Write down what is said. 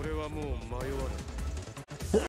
俺はもう迷わない。